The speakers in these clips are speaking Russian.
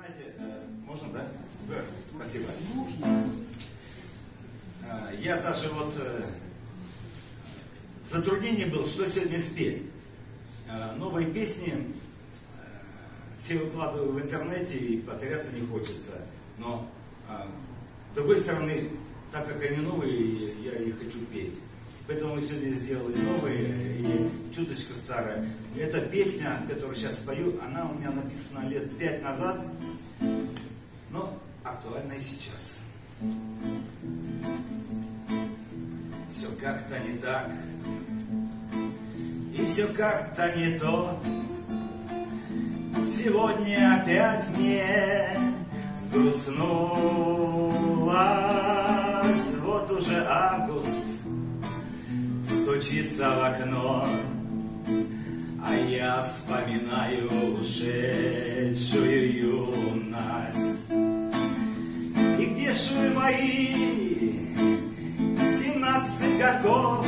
Знаете, э, можно, да? Да. Спасибо. А, Я даже вот э, в затруднении был, что сегодня спеть. А, Новые песни э, все выкладываю в интернете и повторяться не хочется. Но а, с другой стороны, так как они новые, я их хочу петь. Поэтому мы сегодня сделали новые и чуточку старые. Эта песня, которую сейчас пою, она у меня написана лет пять назад, актуальна и сейчас. Все как-то не так, и все как-то не то. Сегодня опять мне грустнулось, вот уже август стучится в окно, а я вспоминаю ушедшую юность. Вы мои семнадцать годков,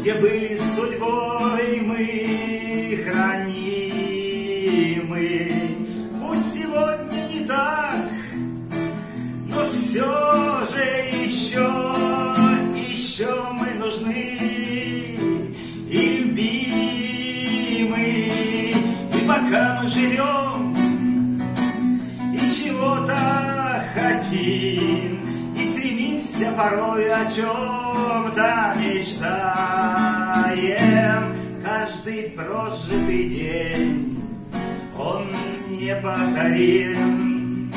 где были судьбой мы хранимы? Пусть сегодня не так, но все же еще, еще мы нужны и любимы. И пока мы живем, порой о чем-то мечтаем. Каждый прожитый день, он неповторим.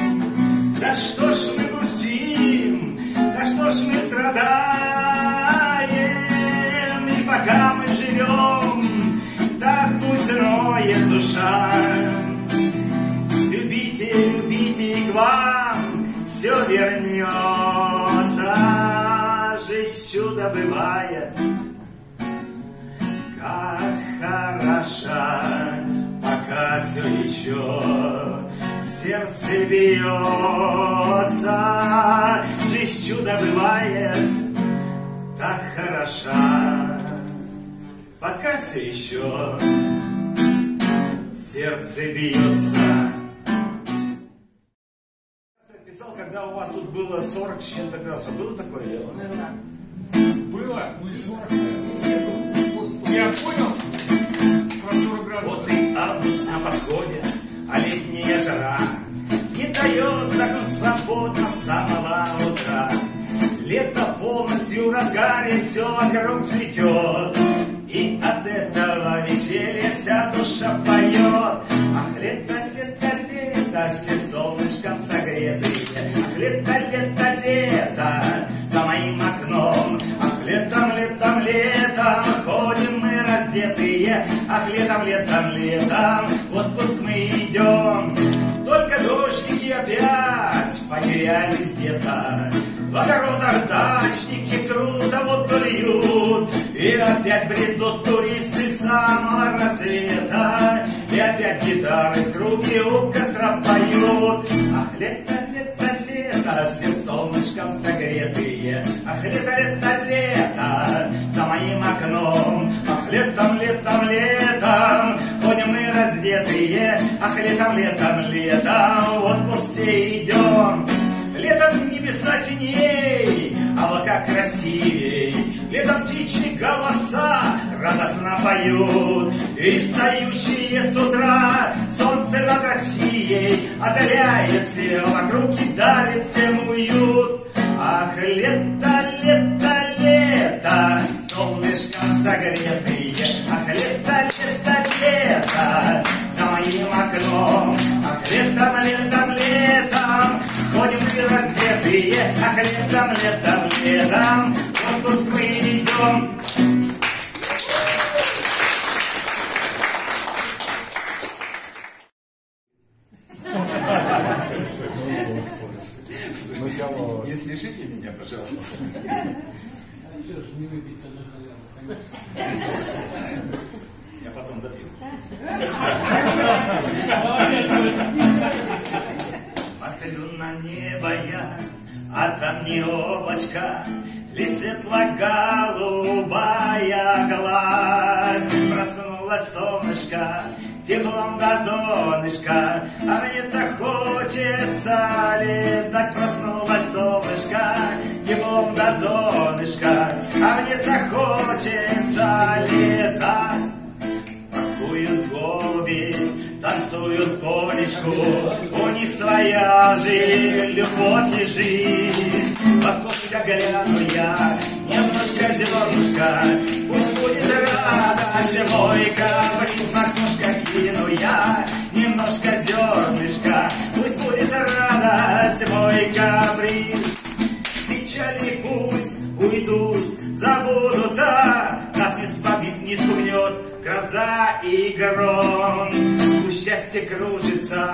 Да что ж мы грустим, да что ж мы страдаем, и пока мы живем, так пусть роет душа. Любите, любите, и к вам все вернется. Бывает, как хороша, пока все еще сердце бьется. Жизнь чудо бывает, так хороша, пока все еще сердце бьется. Писал, когда у вас тут было 40 с чем-то градусов. Было такое дело? Было? Ну и 40. Я понял? Про 40 градусов. Вот и август на подходе, а летняя жара не дает закон свободно с самого утра. Лето полностью в разгаре, все вокруг цветет. И от этого веселья вся душа поет. Ах, лето, летом, летом, в отпуск мы идем. Только дождики опять потерялись где-то. В огородах дачники круто воду льют, И опять бредут туристы с самого рассвета, И опять гитары в круге у костра поют. Ах, лето, лето, лето, все солнышком согретые, Ах, лето, лето, лето, за моим окном, Ах, летом, летом, ходим раздетые, Ах, летом, летом, летом, отпуск все идем. Летом небеса синей, облака красивей, Летом птичьи голоса радостно поют, И встающие с утра солнце над Россией Озаряет все вокруг и дарит всем уют. Раздетые, Ах, летом, летом, летом, в отпуск мы идем. Не смешите меня, пожалуйста. Что ж не выпить тогда халяву, конечно. Я потом допью. Смотрю на небо я, а там не облачко, Лишь светло-голубая гладь. Проснулось солнышко, теплом до донышка, а мне так хочется летать, проснулась солнышко, теплом до донышка, а мне так хочется летать. Паркуют голуби, танцуют полечку, них своя жизнь, любовь и жизнь. В окошко гляну я, немножко зернышка, пусть будет радость мой каприз, в окошко кину я, немножко зернышка, пусть будет радость мой каприз. Печали пусть уйдут, забудутся, нас не, споги- не спугнет гроза и гром. Пусть счастье кружится,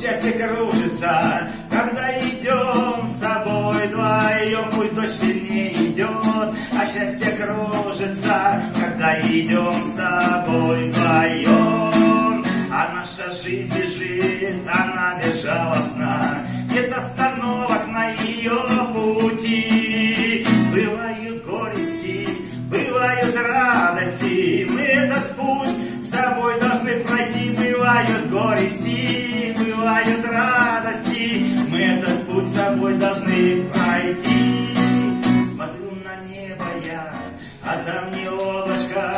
счастье кружится, когда идем с тобой вдвоем, пусть дождь сильнее идет, а счастье кружится, когда идем с тобой вдвоем. А наша жизнь бежит, она безжалостна, нет остановок тобой должны пройти. Смотрю на небо я, а там не облачко,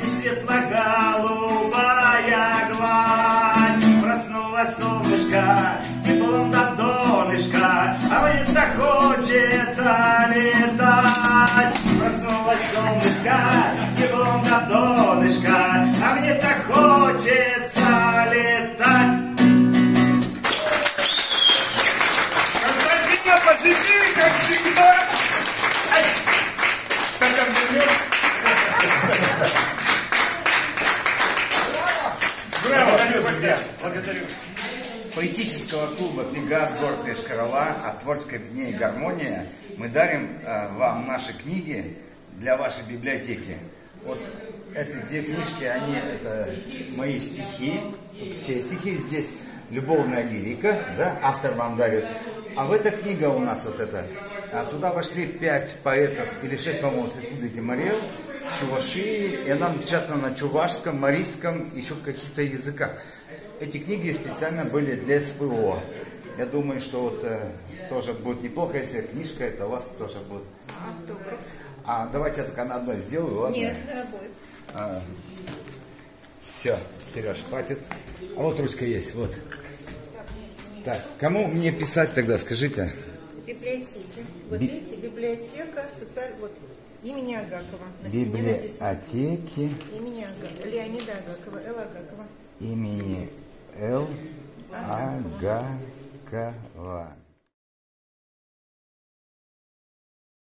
лишь светло-голубая гладь. Проснулась солнышко, теплом до донышка, а мне так хочется летать. Проснулась солнышко, Поэтического клуба «Пегас, город шкарала» от творческой дней «Гармония» мы дарим э, вам наши книги для вашей библиотеки. Вот эти две книжки, они, это мои стихи, все стихи здесь, любовная лирика, да, автор вам дарит. А в эта книга у нас вот эта, а сюда вошли пять поэтов, или шесть, по-моему, с республики Марел, Чувашии, и она напечатана на чувашском, марийском, еще каких-то языках. Эти книги специально были для СПО. Я думаю, что вот э, тоже будет неплохо, если книжка это у вас тоже будет. Автограф. А давайте я только на одной сделаю, ладно? Нет, будет. Все, Сереж, хватит. А вот ручка есть, вот. Так, кому мне писать тогда, скажите? Библиотеки. Вот видите, библиотека социаль... Вот, имени Агакова. На. Библиотеки Имени Агакова. Леонида Агакова. Эл Агакова. имени Л. Агакова.